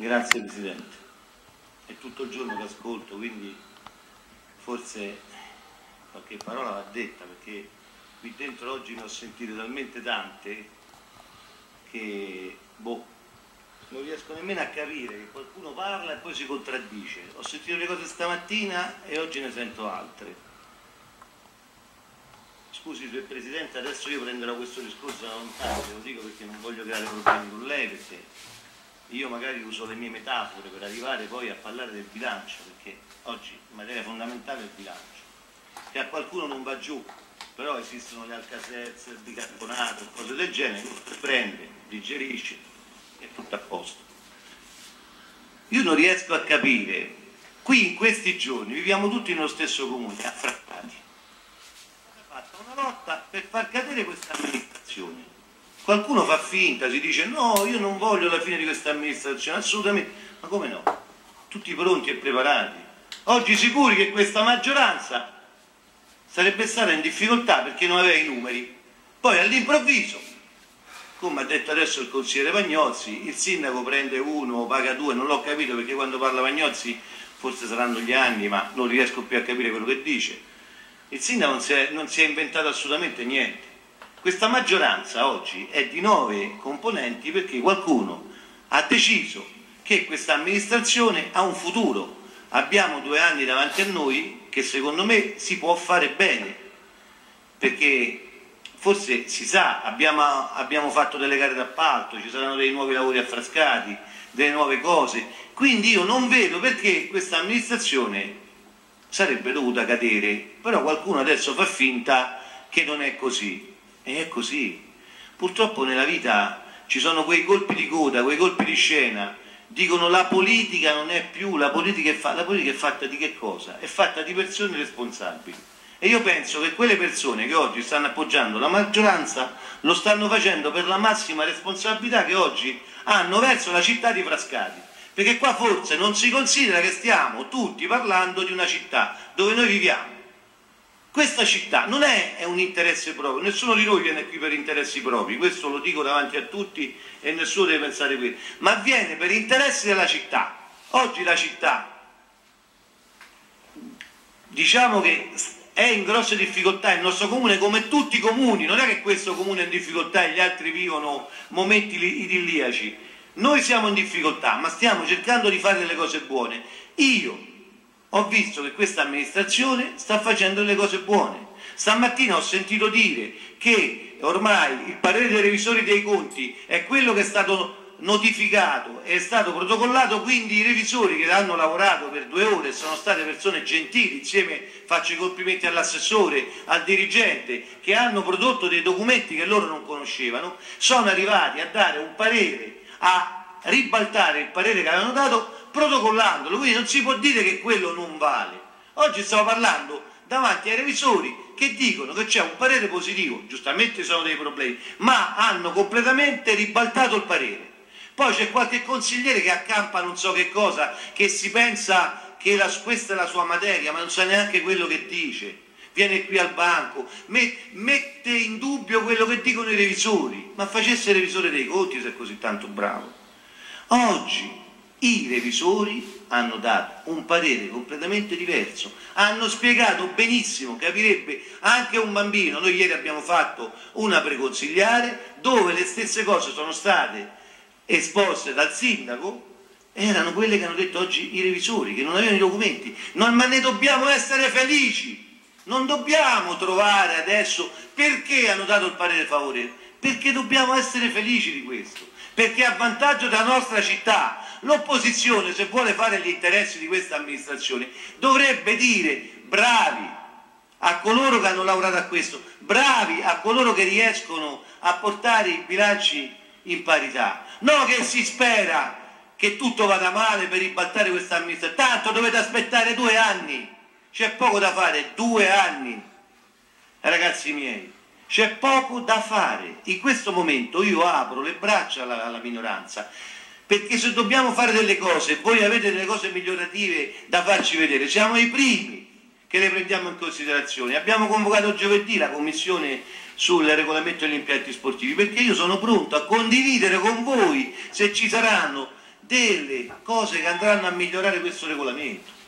Grazie Presidente. È tutto il giorno che ascolto, quindi forse qualche parola va detta perché qui dentro oggi ne ho sentite talmente tante che boh, non riesco nemmeno a capire che qualcuno parla e poi si contraddice. Ho sentito le cose stamattina e oggi ne sento altre. Scusi, signor Presidente, adesso io prenderò questo discorso da lontano, lo dico perché non voglio creare problemi con lei, perché io magari uso le mie metafore per arrivare poi a parlare del bilancio, perché oggi in materia fondamentale è il bilancio. Che a qualcuno non va giù, però esistono le alcasezze, il bicarbonato, cose del genere, prende, digerisce e tutto a posto. Io non riesco a capire, qui in questi giorni viviamo tutti nello stesso comune, affrattati. È fatta una lotta per far cadere questa amministrazione. Qualcuno fa finta, si dice no, io non voglio la fine di questa amministrazione, assolutamente, ma come no? Tutti pronti e preparati. Oggi sicuri che questa maggioranza sarebbe stata in difficoltà perché non aveva i numeri. Poi all'improvviso, come ha detto adesso il consigliere Pagnozzi, il sindaco prende uno, paga due, non l'ho capito perché quando parla Pagnozzi forse saranno gli anni, ma non riesco più a capire quello che dice. Il sindaco non si è, non si è inventato assolutamente niente. Questa maggioranza oggi è di nove componenti perché qualcuno ha deciso che questa amministrazione ha un futuro. Abbiamo due anni davanti a noi che secondo me si può fare bene, perché forse si sa, abbiamo, abbiamo fatto delle gare d'appalto, ci saranno dei nuovi lavori affrascati, delle nuove cose, quindi io non vedo perché questa amministrazione sarebbe dovuta cadere, però qualcuno adesso fa finta che non è così, e è così. Purtroppo nella vita ci sono quei colpi di coda, quei colpi di scena dicono la politica non è più, la politica è, fa, la politica è fatta di che cosa? È fatta di persone responsabili. E io penso che quelle persone che oggi stanno appoggiando la maggioranza lo stanno facendo per la massima responsabilità che oggi hanno verso la città di Frascati. Perché qua forse non si considera che stiamo tutti parlando di una città dove noi viviamo questa città non è, è, un interesse proprio, nessuno di noi viene qui per interessi propri, questo lo dico davanti a tutti e nessuno deve pensare qui, ma viene per interessi della città. Oggi la città, diciamo che è in grosse difficoltà, il nostro comune come tutti i comuni, non è che questo comune è in difficoltà e gli altri vivono momenti idilliaci, noi siamo in difficoltà, ma stiamo cercando di fare delle cose buone. Io ho visto che questa amministrazione sta facendo delle cose buone. Stamattina ho sentito dire che ormai il parere dei revisori dei conti è quello che è stato notificato, è stato protocollato, quindi i revisori che hanno lavorato per due ore sono state persone gentili, insieme faccio i complimenti all'assessore, al dirigente, che hanno prodotto dei documenti che loro non conoscevano, sono arrivati a dare un parere, a ribaltare il parere che avevano dato protocollandolo, quindi non si può dire che quello non vale. Oggi stiamo parlando davanti ai revisori che dicono che c'è un parere positivo, giustamente sono dei problemi, ma hanno completamente ribaltato il parere. Poi c'è qualche consigliere che accampa non so che cosa, che si pensa che la, questa è la sua materia, ma non sa neanche quello che dice. Viene qui al banco, mette in dubbio quello che dicono i revisori, ma facesse il revisore dei conti se è così tanto bravo. Oggi i revisori hanno dato un parere completamente diverso, hanno spiegato benissimo, capirebbe anche un bambino, noi ieri abbiamo fatto una preconsigliare dove le stesse cose sono state esposte dal sindaco, erano quelle che hanno detto oggi i revisori, che non avevano i documenti, non, ma ne dobbiamo essere felici, non dobbiamo trovare adesso perché hanno dato il parere favorevole, perché dobbiamo essere felici di questo, perché a vantaggio della nostra città, L'opposizione, se vuole fare gli interessi di questa amministrazione, dovrebbe dire bravi a coloro che hanno lavorato a questo, bravi a coloro che riescono a portare i bilanci in parità. Non che si spera che tutto vada male per ribaltare questa amministrazione, tanto dovete aspettare due anni, c'è poco da fare, due anni, ragazzi miei. C'è poco da fare. In questo momento io apro le braccia alla, alla minoranza perché se dobbiamo fare delle cose voi avete delle cose migliorative da farci vedere, siamo i primi che le prendiamo in considerazione. Abbiamo convocato giovedì la commissione sul regolamento degli impianti sportivi perché io sono pronto a condividere con voi se ci saranno delle cose che andranno a migliorare questo regolamento.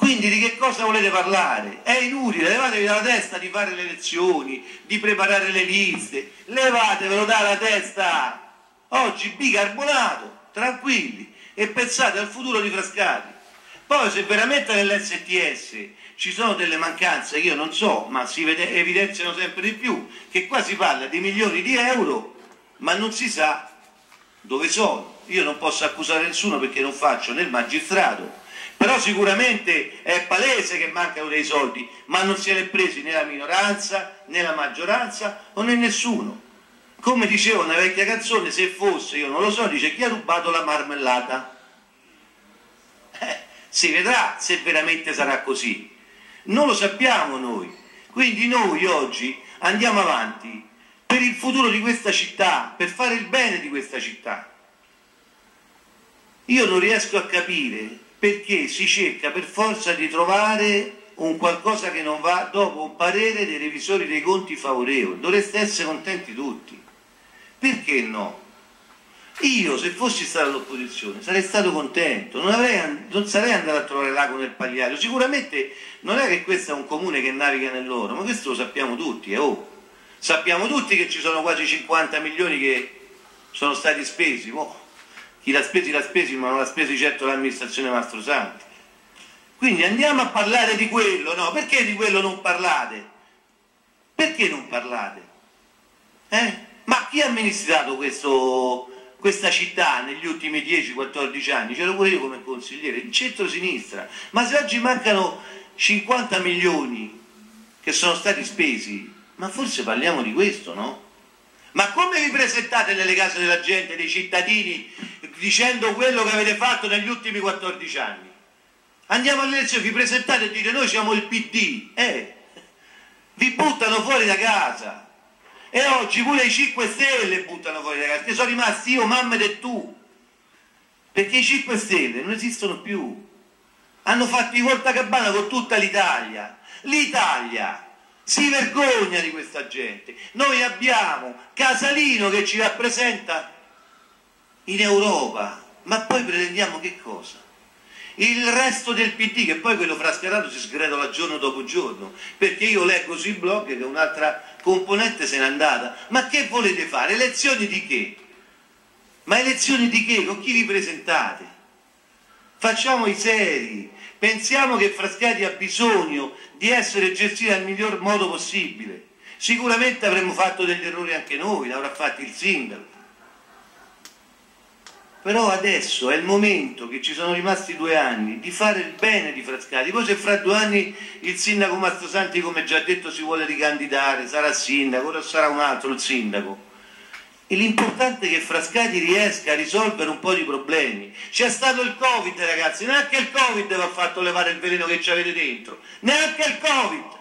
Quindi di che cosa volete parlare? È inutile, levatevi dalla testa di fare le elezioni, di preparare le liste, levatevelo dalla testa. Oggi bicarbonato, tranquilli, e pensate al futuro di Frascati. Poi se veramente nell'STS ci sono delle mancanze io non so, ma si evidenziano sempre di più, che qua si parla di milioni di euro, ma non si sa dove sono. Io non posso accusare nessuno perché non faccio né il magistrato, però sicuramente è palese che mancano dei soldi, ma non se ne è presi né la minoranza, né la maggioranza o né nessuno. Come diceva una vecchia canzone, se fosse, io non lo so, dice chi ha rubato la marmellata? Eh, si vedrà se veramente sarà così. Non lo sappiamo noi. Quindi noi oggi andiamo avanti per il futuro di questa città, per fare il bene di questa città. Io non riesco a capire perché si cerca per forza di trovare un qualcosa che non va dopo un parere dei revisori dei conti favorevoli. Dovreste essere contenti tutti. Perché no? Io, se fossi stato all'opposizione, sarei stato contento, non, avrei, non, sarei andato a trovare l'ago nel pagliaio. Sicuramente non è che questo è un comune che naviga nell'oro, ma questo lo sappiamo tutti. Eh, oh. Sappiamo tutti che ci sono quasi 50 milioni che sono stati spesi. Oh chi l'ha spesi l'ha spesi ma non l'ha spesi certo l'amministrazione Mastrosanti quindi andiamo a parlare di quello no? perché di quello non parlate? perché non parlate? Eh? ma chi ha amministrato questo, questa città negli ultimi 10-14 anni? c'ero pure io come consigliere il centro-sinistra ma se oggi mancano 50 milioni che sono stati spesi ma forse parliamo di questo no? Ma come vi presentate nelle case della gente, dei cittadini, dicendo quello che avete fatto negli ultimi 14 anni? Andiamo alle elezioni, vi presentate e dite noi siamo il PD, eh, vi buttano fuori da casa. E oggi pure i 5 Stelle buttano fuori da casa, che sono rimasti io, mamma e tu. Perché i 5 Stelle non esistono più. Hanno fatto i volta cabana con tutta l'Italia. L'Italia si vergogna di questa gente. Noi abbiamo Casalino che ci rappresenta in Europa, ma poi pretendiamo che cosa? Il resto del PD, che poi quello frascarato si sgretola giorno dopo giorno, perché io leggo sui blog che un'altra componente se n'è andata. Ma che volete fare? Elezioni di che? Ma elezioni di che? Con chi vi presentate? Facciamo i seri, pensiamo che Frascati ha bisogno di essere gestita nel miglior modo possibile. Sicuramente avremmo fatto degli errori anche noi, l'avrà fatto il sindaco. Però adesso è il momento che ci sono rimasti due anni di fare il bene di Frascati. Poi se fra due anni il sindaco Mastrosanti, come già detto, si vuole ricandidare, sarà sindaco, ora sarà un altro il sindaco e l'importante è che Frascati riesca a risolvere un po' di problemi. C'è stato il Covid, ragazzi, neanche il Covid vi ha fatto levare il veleno che ci avete dentro, neanche il Covid.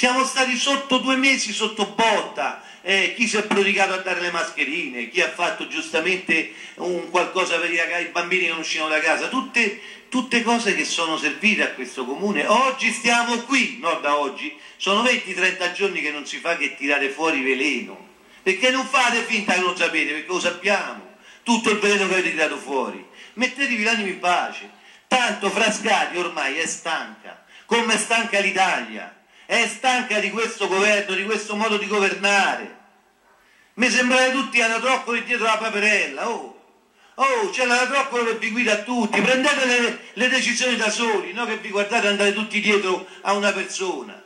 Siamo stati sotto due mesi sotto botta, eh, chi si è prodigato a dare le mascherine, chi ha fatto giustamente un qualcosa per i, bambini che non uscivano da casa, tutte, tutte cose che sono servite a questo comune. Oggi stiamo qui, no da oggi, sono 20-30 giorni che non si fa che tirare fuori veleno. Perché non fate finta che non sapete, perché lo sappiamo. Tutto il veleno che avete tirato fuori. Mettetevi l'animo in pace. Tanto Frascati ormai è stanca, come è stanca l'Italia. È stanca di questo governo, di questo modo di governare. Mi sembrate tutti anatroccoli dietro la paperella. Oh, Oh, c'è la troppo che vi guida a tutti, prendete le, le, decisioni da soli, non che vi guardate andare tutti dietro a una persona.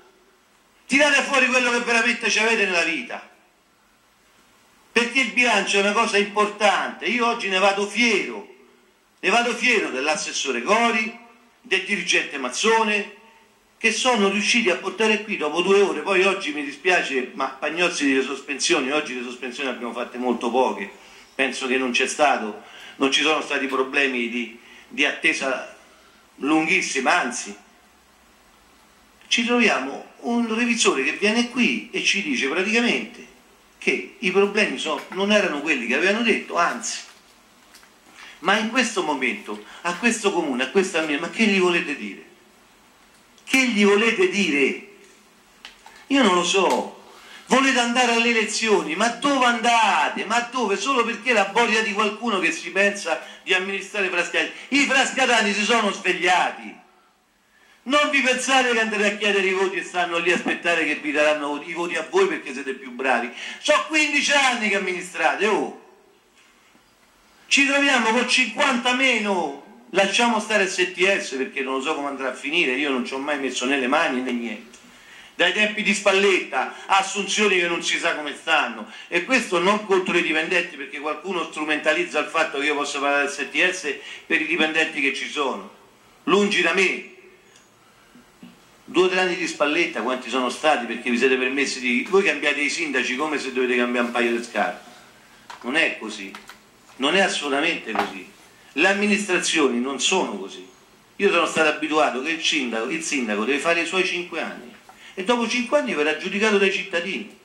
Tirate fuori quello che veramente ci avete nella vita. Perché il bilancio è una cosa importante. Io oggi ne vado fiero, ne vado fiero dell'assessore Gori, del dirigente Mazzone, che sono riusciti a portare qui dopo due ore. Poi oggi mi dispiace, ma Pagnozzi delle sospensioni, oggi le sospensioni abbiamo fatte molto poche, penso che non c'è stato non ci sono stati problemi di, di attesa lunghissima, anzi ci troviamo un revisore che viene qui e ci dice praticamente che i problemi sono, non erano quelli che avevano detto, anzi, ma in questo momento, a questo comune, a questa mia, ma che gli volete dire? Che gli volete dire? Io non lo so, Volete andare alle elezioni, ma dove andate? Ma dove? Solo perché la boria di qualcuno che si pensa di amministrare i frascati. I frascatani si sono svegliati. Non vi pensate che andrete a chiedere i voti e stanno lì a aspettare che vi daranno i voti a voi perché siete più bravi. Sono 15 anni che amministrate, oh! Ci troviamo con 50 meno. Lasciamo stare il STS perché non lo so come andrà a finire, io non ci ho mai messo né le mani né niente dai tempi di Spalletta, assunzioni che non si sa come stanno e questo non contro i dipendenti perché qualcuno strumentalizza il fatto che io possa parlare del STS per i dipendenti che ci sono, lungi da me. Due o tre anni di Spalletta quanti sono stati perché vi siete permessi di... Voi cambiate i sindaci come se dovete cambiare un paio di scarpe. Non è così, non è assolutamente così. Le amministrazioni non sono così. Io sono stato abituato che il sindaco, il sindaco deve fare i suoi cinque anni e dopo cinque anni verrà giudicato dai cittadini.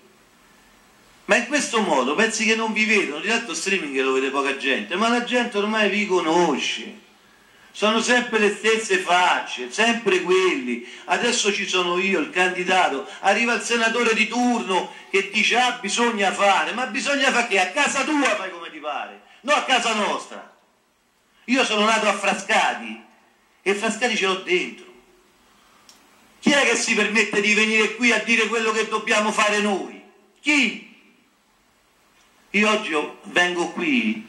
Ma in questo modo pensi che non vi vedono, di tanto streaming lo vede poca gente, ma la gente ormai vi conosce. Sono sempre le stesse facce, sempre quelli. Adesso ci sono io, il candidato, arriva il senatore di turno che dice ah bisogna fare, ma bisogna fare che a casa tua fai come ti pare, non a casa nostra. Io sono nato a Frascati e Frascati ce l'ho dentro. Chi è che si permette di venire qui a dire quello che dobbiamo fare noi? Chi? Io oggi vengo qui,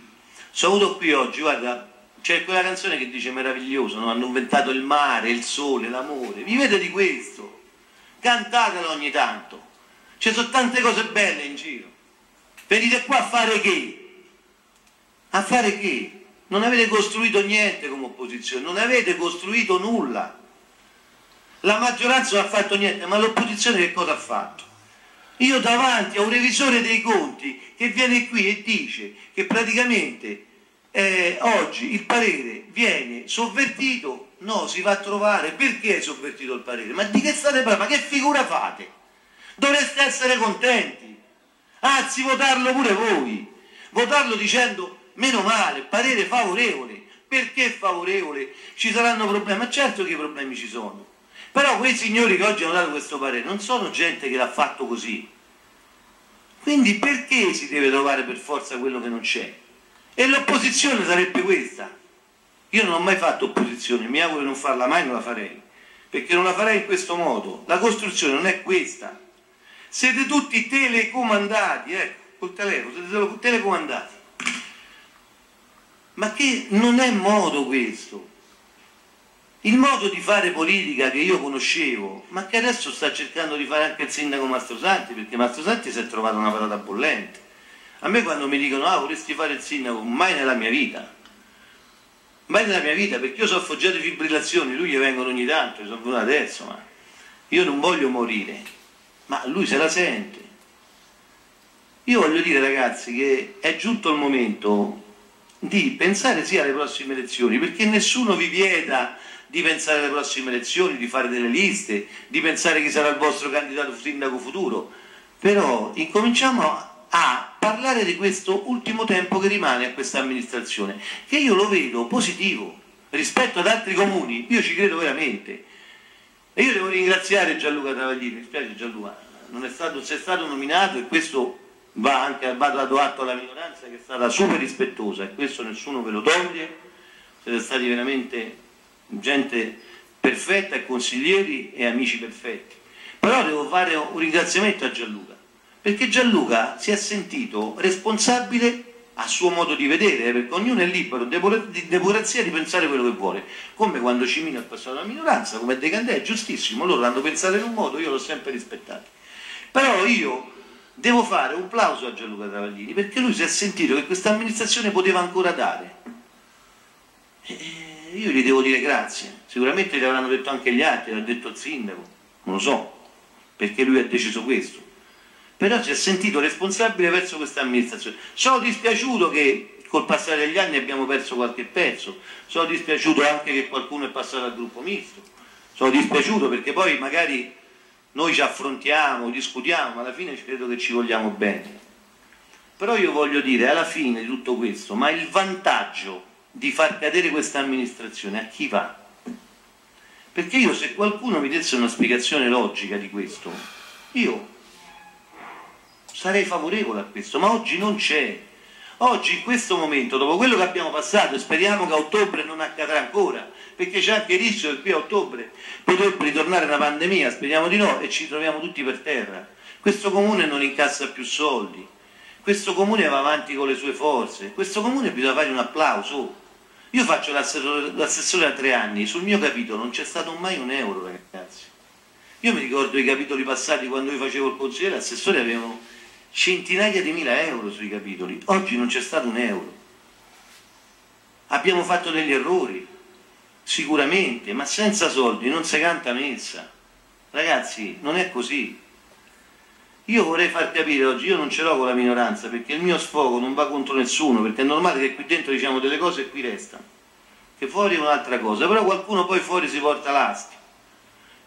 venuto qui oggi, guarda, c'è quella canzone che dice meraviglioso, no? hanno inventato il mare, il sole, l'amore, vivete di questo, cantatelo ogni tanto, ci sono tante cose belle in giro, venite qua a fare che? A fare che? Non avete costruito niente come opposizione, non avete costruito nulla. La maggioranza non ha fatto niente, ma l'opposizione che cosa ha fatto? Io davanti a un revisore dei conti che viene qui e dice che praticamente eh, oggi il parere viene sovvertito, no, si va a trovare perché è sovvertito il parere, ma di che state parlando? Ma che figura fate? Dovreste essere contenti, anzi votarlo pure voi, votarlo dicendo meno male, parere favorevole, perché favorevole? Ci saranno problemi, ma certo che i problemi ci sono, però quei signori che oggi hanno dato questo parere non sono gente che l'ha fatto così. Quindi perché si deve trovare per forza quello che non c'è? E l'opposizione sarebbe questa. Io non ho mai fatto opposizione, mi auguro di non farla mai, non la farei. Perché non la farei in questo modo. La costruzione non è questa. Siete tutti telecomandati, ecco, col telefono, siete telecomandati. Ma che non è modo questo. Il modo di fare politica che io conoscevo, ma che adesso sta cercando di fare anche il sindaco Mastrosanti, perché Mastrosanti si è trovato una patata bollente. A me quando mi dicono, ah vorresti fare il sindaco, mai nella mia vita. Mai nella mia vita, perché io so affoggiato di fibrillazioni, lui gli vengono ogni tanto, sono venuto adesso, ma io non voglio morire, ma lui se la sente. Io voglio dire ragazzi che è giunto il momento di pensare sia alle prossime elezioni, perché nessuno vi vieta di pensare alle prossime elezioni, di fare delle liste, di pensare chi sarà il vostro candidato sindaco futuro, però incominciamo a parlare di questo ultimo tempo che rimane a questa amministrazione, che io lo vedo positivo rispetto ad altri comuni, io ci credo veramente. E io devo ringraziare Gianluca Travaglini, mi spiace Gianluca, non è stato, sei stato nominato e questo va anche va dato atto alla minoranza che è stata super rispettosa e questo nessuno ve lo toglie, siete stati veramente gente perfetta e consiglieri e amici perfetti. Però devo fare un ringraziamento a Gianluca, perché Gianluca si è sentito responsabile a suo modo di vedere, eh, perché ognuno è libero di democrazia di pensare quello che vuole, come quando Cimino è passato alla minoranza, come De Candè, è giustissimo, loro l'hanno pensato in un modo, io l'ho sempre rispettato. Però io devo fare un plauso a Gianluca Travaglini, perché lui si è sentito che questa amministrazione poteva ancora dare. E io gli devo dire grazie, sicuramente gli avranno detto anche gli altri, l'ha detto il sindaco, non lo so, perché lui ha deciso questo. Però si è sentito responsabile verso questa amministrazione. Sono dispiaciuto che col passare degli anni abbiamo perso qualche pezzo, sono dispiaciuto anche che qualcuno è passato al gruppo misto, sono dispiaciuto perché poi magari noi ci affrontiamo, discutiamo, ma alla fine credo che ci vogliamo bene. Però io voglio dire, alla fine di tutto questo, ma il vantaggio di far cadere questa amministrazione a chi va? Perché io se qualcuno mi desse una spiegazione logica di questo, io sarei favorevole a questo, ma oggi non c'è. Oggi in questo momento, dopo quello che abbiamo passato, speriamo che a ottobre non accadrà ancora, perché c'è anche il rischio che qui a ottobre potrebbe ritornare una pandemia, speriamo di no, e ci troviamo tutti per terra. Questo comune non incassa più soldi, questo comune va avanti con le sue forze, questo comune bisogna fare un applauso. Io faccio l'assessore da tre anni, sul mio capitolo non c'è stato mai un euro ragazzi. Io mi ricordo i capitoli passati quando io facevo il consigliere, l'assessore avevano centinaia di mila euro sui capitoli, oggi non c'è stato un euro. Abbiamo fatto degli errori, sicuramente, ma senza soldi non si canta messa. Ragazzi, non è così. Io vorrei far capire oggi, io non ce l'ho con la minoranza, perché il mio sfogo non va contro nessuno, perché è normale che qui dentro diciamo delle cose e qui restano, che fuori è un'altra cosa, però qualcuno poi fuori si porta l'asti.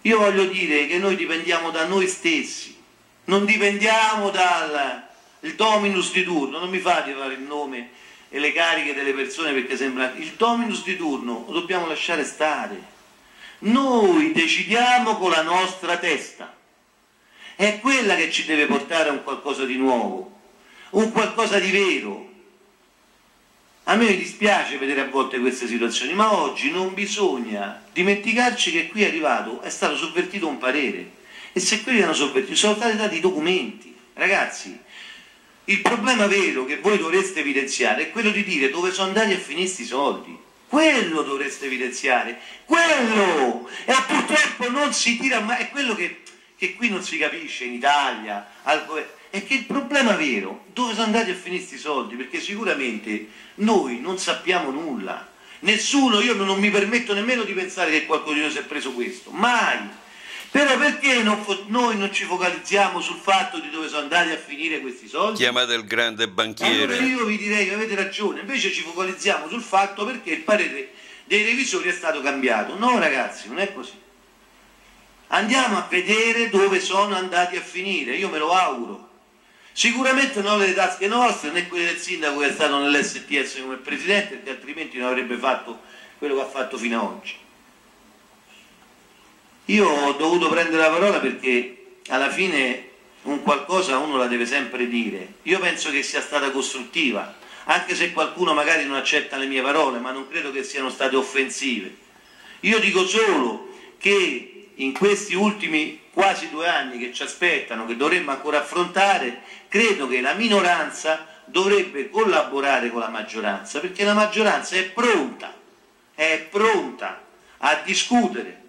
Io voglio dire che noi dipendiamo da noi stessi, non dipendiamo dal dominus di turno, non mi fate fare il nome e le cariche delle persone perché sembra il dominus di turno lo dobbiamo lasciare stare. Noi decidiamo con la nostra testa è quella che ci deve portare a un qualcosa di nuovo, un qualcosa di vero. A me mi dispiace vedere a volte queste situazioni, ma oggi non bisogna dimenticarci che qui è arrivato, è stato sovvertito un parere. E se quelli hanno sovvertito, sono stati dati i documenti. Ragazzi, il problema vero che voi dovreste evidenziare è quello di dire dove sono andati a finire questi soldi. Quello dovreste evidenziare, quello! E purtroppo non si tira mai, è quello che che qui non si capisce in Italia, è che il problema vero, dove sono andati a finire questi soldi? Perché sicuramente noi non sappiamo nulla, nessuno, io non mi permetto nemmeno di pensare che qualcuno si è preso questo, mai. Però perché non, noi non ci focalizziamo sul fatto di dove sono andati a finire questi soldi? Chiamate il grande banchiere. Allora io vi direi che avete ragione, invece ci focalizziamo sul fatto perché il parere dei revisori è stato cambiato. No ragazzi, non è così andiamo a vedere dove sono andati a finire, io me lo auguro. Sicuramente non le tasche nostre né quelle del sindaco che è stato nell'STS come presidente, perché altrimenti non avrebbe fatto quello che ha fatto fino ad oggi. Io ho dovuto prendere la parola perché alla fine un qualcosa uno la deve sempre dire. Io penso che sia stata costruttiva, anche se qualcuno magari non accetta le mie parole, ma non credo che siano state offensive. Io dico solo che in questi ultimi quasi due anni che ci aspettano, che dovremmo ancora affrontare, credo che la minoranza dovrebbe collaborare con la maggioranza, perché la maggioranza è pronta, è pronta a discutere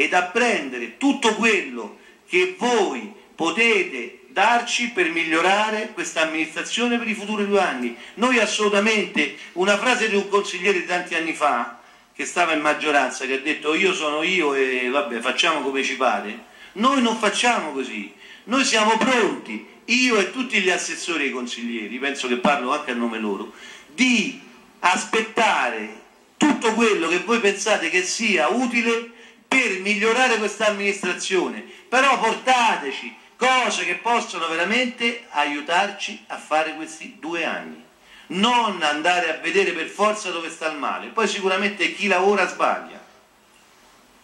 ed a prendere tutto quello che voi potete darci per migliorare questa amministrazione per i futuri due anni. Noi assolutamente, una frase di un consigliere di tanti anni fa, che stava in maggioranza che ha detto io sono io e vabbè facciamo come ci pare, noi non facciamo così, noi siamo pronti, io e tutti gli assessori e i consiglieri, penso che parlo anche a nome loro, di aspettare tutto quello che voi pensate che sia utile per migliorare questa amministrazione, però portateci cose che possono veramente aiutarci a fare questi due anni non andare a vedere per forza dove sta il male, poi sicuramente chi lavora sbaglia.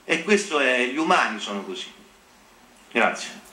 E questo è, gli umani sono così. Grazie.